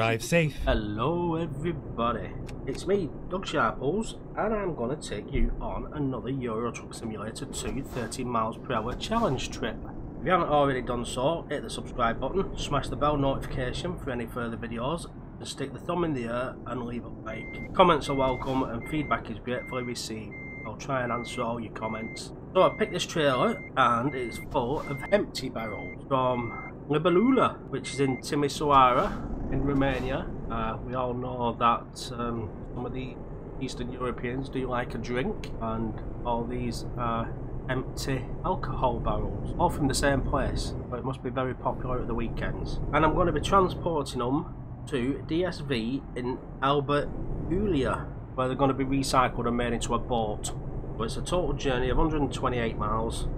Drive safe. Hello everybody, it's me, Doug Sharples, and I'm going to take you on another Euro Truck Simulator 2 30 miles per hour challenge trip. If you haven't already done so, hit the subscribe button, smash the bell notification for any further videos, and stick the thumb in the air and leave a like. Comments are welcome and feedback is gratefully received. I'll try and answer all your comments. So I picked this trailer and it's full of empty barrels from Libelula, which is in Timisoara in Romania. Uh, we all know that um, some of the Eastern Europeans do like a drink, and all these are empty alcohol barrels, all from the same place, but it must be very popular at the weekends. And I'm going to be transporting them to DSV in Alba-Iulia, where they're going to be recycled and made into a boat. But it's a total journey of 128 miles,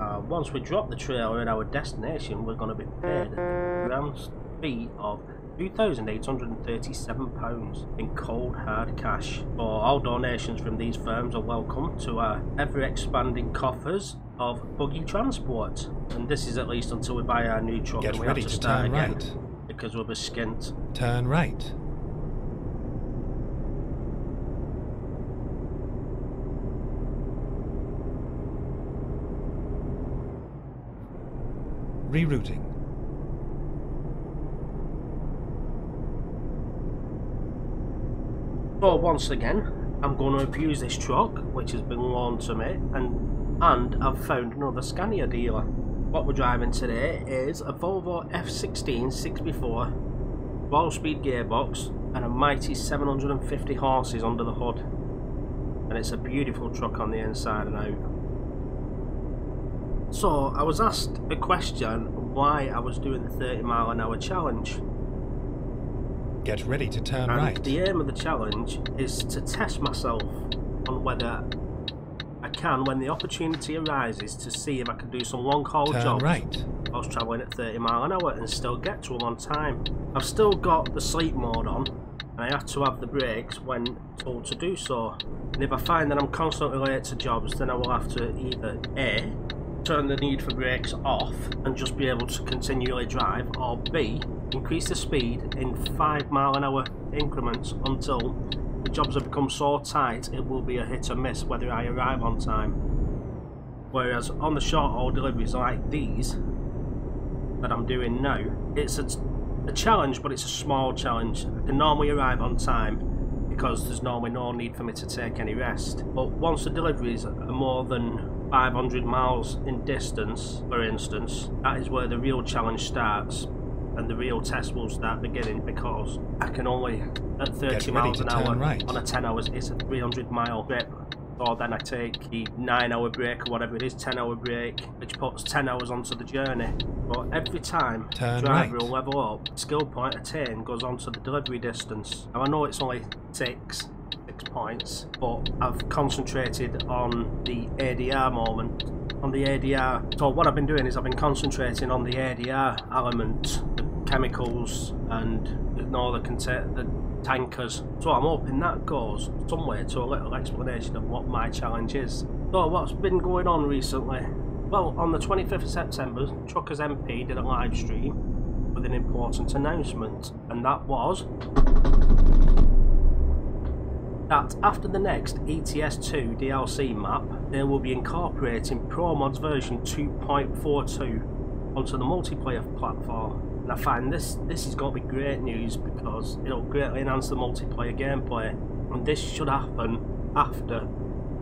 uh, once we drop the trailer at our destination, we're going to be paid a grand fee of £2,837 in cold hard cash. For all donations from these firms are welcome to our ever expanding coffers of buggy transport. And this is at least until we buy our new truck Get and we ready have to, to start turn again right. because we'll be skint. Turn right. Rerouting. So once again, I'm going to abuse this truck, which has been loaned to me, and and I've found another Scania dealer. What we're driving today is a Volvo FH16 6x4, 12-speed gearbox, and a mighty 750 horses under the hood. And it's a beautiful truck on the inside and out. So I was asked a question why I was doing the 30 mile an hour challenge. Get ready to turn And right. the aim of the challenge is to test myself on whether I can, when the opportunity arises, to see if I can do some long haul Turn jobs right. whilst travelling at 30 mile an hour and still get to them on time. I've still got the sleep mode on and I have to have the brakes when told to do so. And if I find that I'm constantly late to jobs, then I will have to either A, turn the need for brakes off and just be able to continually drive, or B, increase the speed in 5 mile an hour increments until the jobs have become so tight it will be a hit or miss whether I arrive on time. Whereas on the short haul deliveries like these that I'm doing now, it's a, a challenge but it's a small challenge. I can normally arrive on time because there's normally no need for me to take any rest. But once the deliveries are more than 500 miles in distance, for instance, that is where the real challenge starts and the real test will start beginning because I can only at 30 miles an hour right. on a 10 hours it's a 300 mile trip or then I take the 9 hour break or whatever it is 10 hour break which puts 10 hours onto the journey but every time Turn driver right. will level up skill point attained goes on to the delivery distance now I know it's only 6 six points but I've concentrated on the ADR moment. On the ADR so what I've been doing is I've been concentrating on the ADR element the chemicals and ignore the, contain- the tankers. So I'm hoping that goes somewhere to a little explanation of what my challenge is. So what's been going on recently? Well on the 25th of September Truckers MP did a live stream with an important announcement and that was that after the next ETS2 DLC map, they will be incorporating ProMods version 2.42 onto the multiplayer platform. And I find this this is going to be great news because it'll greatly enhance the multiplayer gameplay. And this should happen after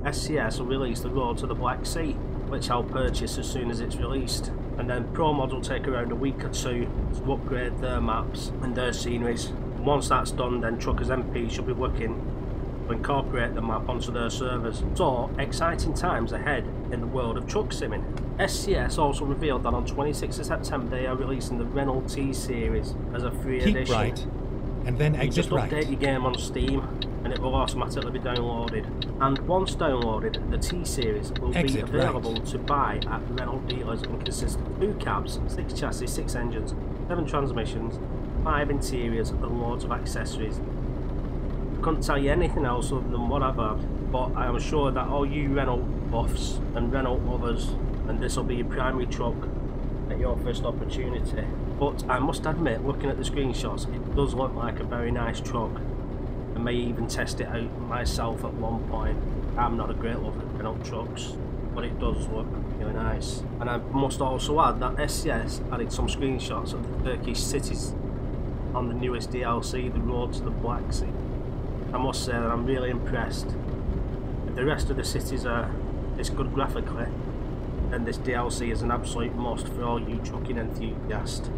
SCS will release the Road to the Black Sea, which I'll purchase as soon as it's released. And then ProMods will take around a week or two to upgrade their maps and their sceneries. And once that's done, then Truckers MP should be working to incorporate the map onto their servers. So, exciting times ahead in the world of truck simming. SCS also revealed that on 26th of September they are releasing the Renault T series as a free Keep edition. right. And then You exit just right. update your game on Steam and it will automatically be downloaded. And once downloaded, the T series will Exit be right. available to buy at Renault dealers and consist of two cabs, six chassis, six engines, seven transmissions, five interiors, and loads of accessories. Couldn't tell you anything else other than whatever, but I am sure that all you Renault buffs and Renault lovers, and this will be your primary truck at your first opportunity. But I must admit, looking at the screenshots, it does look like a very nice truck. I may even test it out myself at one point. I'm not a great lover of Renault trucks, but it does look really nice. And I must also add that SCS added some screenshots of the Turkish cities on the newest DLC, The Road to the Black Sea. I must say that I'm really impressed. If the rest of the cities are this good graphically, then this DLC is an absolute must for all you trucking enthusiasts.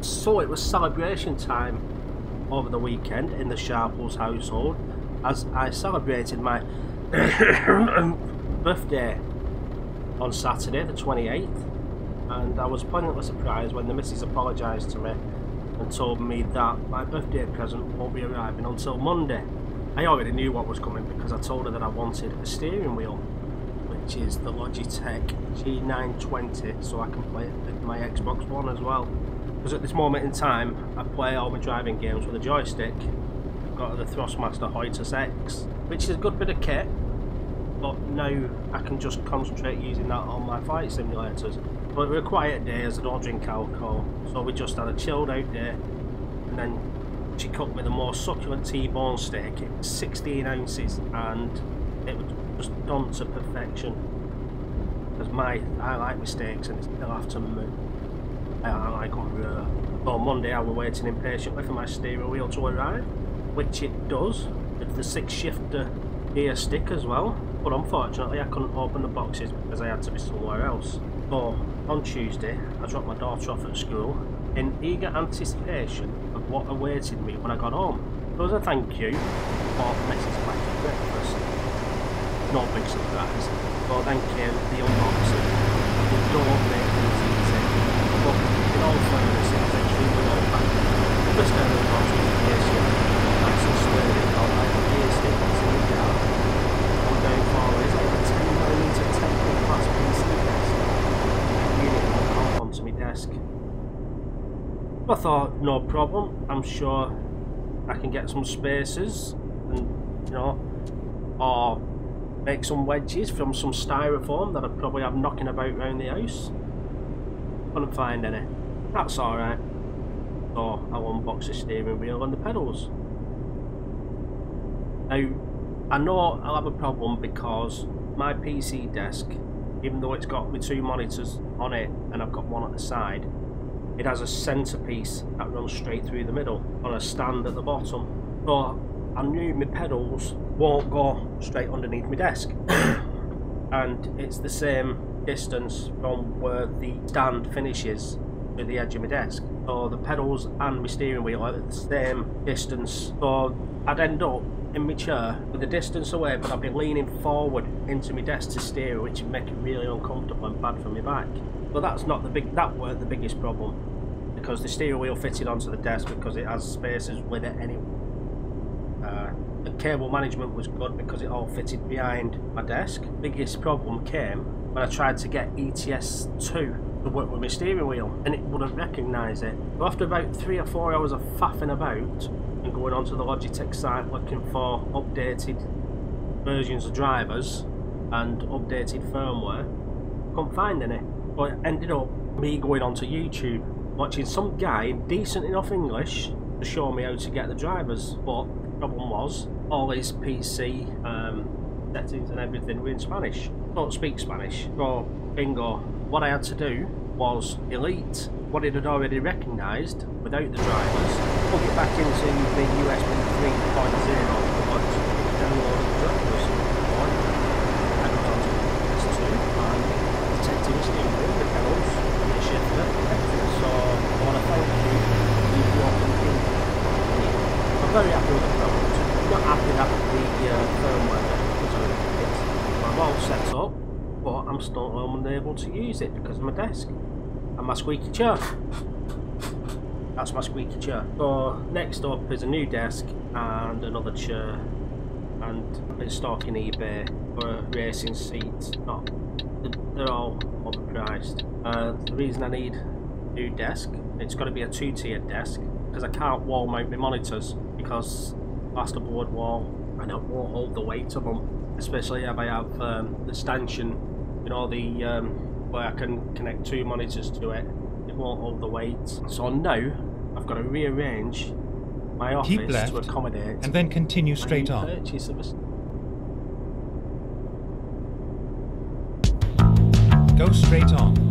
So it was celebration time over the weekend in the Sharples household as I celebrated my birthday on Saturday the 28th and I was pleasantly surprised when the missus apologised to me and told me that my birthday present won't be arriving until Monday. I already knew what was coming because I told her that I wanted a steering wheel which is the Logitech G920 so I can play it with my Xbox One as well because at this moment in time I play all my driving games with a joystick. I've got the Thrustmaster Hotas X which is a good bit of kit but now I can just concentrate using that on my flight simulators. But was a quiet day as I don't drink alcohol so we just had a chilled out day. And then she cooked me the most succulent T-bone steak it was 16 ounces and it was just done to perfection. Because my I like mistakes and it's still after me I, I like them raw. On Monday I was waiting impatiently for my steering wheel to arrive, which it does, with the six shifter gear stick as well, but unfortunately I couldn't open the boxes because I had to be somewhere else. So on Tuesday I dropped my daughter off at school in eager anticipation of what awaited me when I got home. So as a thank you for Mrs. Black's breakfast, no big surprise, but then came the unboxing. The door an old phone that seems extremely old fashioned. The first time it comes with a gear stick, nice and sturdy, felt like a gear stick is in the car. One day forward, it had 10 millimeter temple class PC desk. The unit went out onto my desk. I thought, no problem, I'm sure I can get some spacers and, you know, or make some wedges from some styrofoam that I probably have knocking about around the house. Couldn't find any. That's alright. So oh, I'll unbox the steering wheel and the pedals. Now, I know I'll have a problem because my PC desk, even though it's got my two monitors on it and I've got one at the side, it has a centerpiece that runs straight through the middle on a stand at the bottom. So I knew my pedals won't go straight underneath my desk. and it's the same distance from where the stand finishes to the edge of my desk. or the pedals and my steering wheel are at the same distance. or I'd end up in my chair with the distance away but I'd be leaning forward into my desk to steer which would make it really uncomfortable and bad for my back. But that's not the big that weren't the biggest problem because the steering wheel fitted onto the desk because it has spaces with it anyway. Uh, the cable management was good because it all fitted behind my desk. Biggest problem came when I tried to get ETS2 to work with my steering wheel and it wouldn't recognise it. So after about three or four hours of faffing about and going onto the Logitech site looking for updated versions of drivers and updated firmware, couldn't find any. But it ended up me going onto YouTube watching some guy decent enough English to show me how to get the drivers. But the problem was all his PC um, settings and everything were in Spanish. Don't speak Spanish. So bingo. What I had to do was delete what it had already recognised without the drivers, plug it back into the USB 3.0 and download the drivers. I got onto S2 and the. So I want to thank you your opinion. I'm very happy with the product. I'm not happy that the uh, firmware bit. I'm all set I'm still unable to use it because of my desk and my squeaky chair. That's my squeaky chair. So next up is a new desk and another chair and I've been stalking eBay for a racing seat. Not, they're all overpriced. Uh, the reason I need a new desk, it's got to be a two-tiered desk because I can't wall mount my monitors because plasterboard wall it won't hold the weight of them. Especially if I have um, the stanchion, you know, the um, where I can connect two monitors to it. It won't hold the weight. So now I've got to rearrange my office Keep left, to accommodate and then continue straight on. purchase of a Go straight on.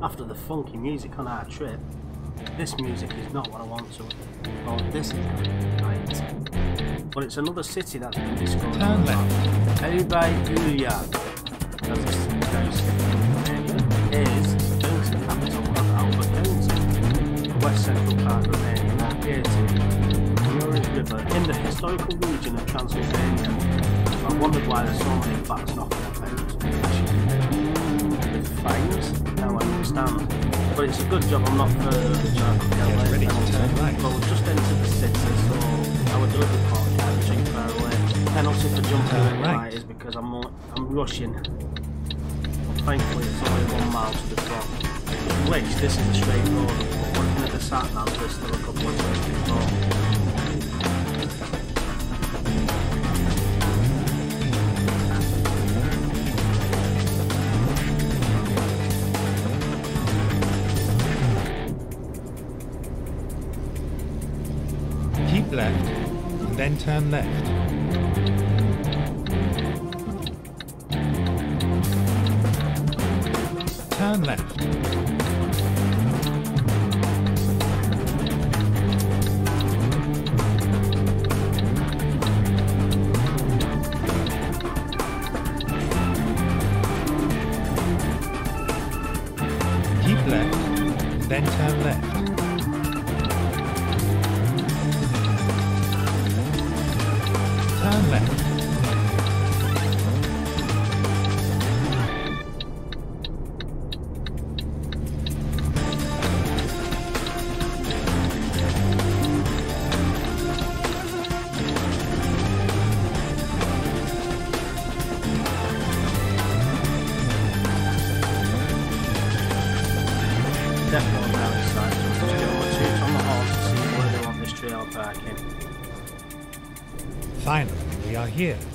After the funky music on our trip, this music is not what I want to. Well, this is right. But it's another city that's been discovered. Turn left. Everybody, as this is Guernsey capital of Alba County, the west central part of Romania, located the Uris River in the historical region of Transylvania. I wondered why there's so many facts knocking now But it's a good job I'm not further than the Jack Get ready to turn right. But we've just entered the city, so our delivery part can't too far away. Penalty for jumping in right. is because I'm I'm rushing. But thankfully it's only one mile to the top. Which this is a straight road, looking at the sat nav there's still a couple of turns to then turn left. Finally, we are here.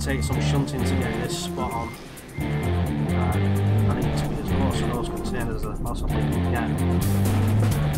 Take some shunting to get this spot on. Uh, I need to be as close to those containers as I possibly can get.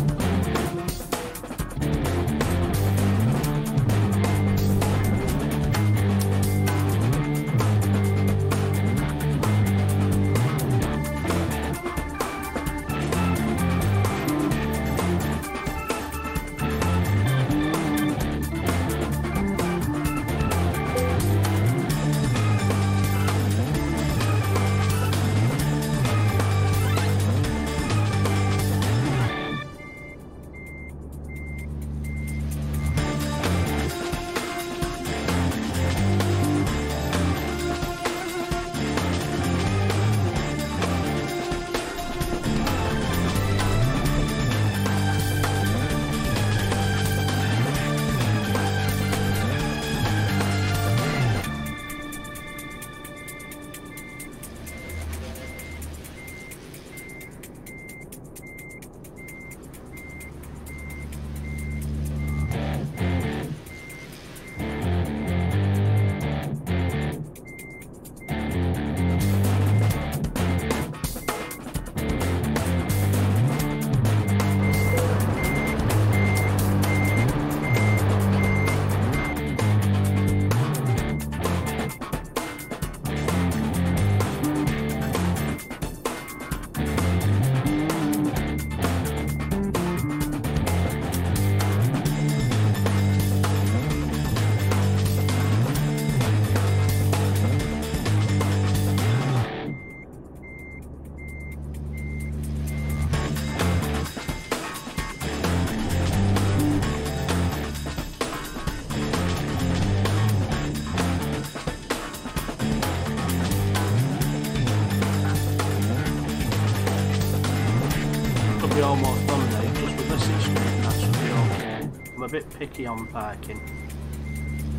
picky on parking.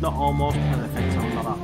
Not almost perfect on that.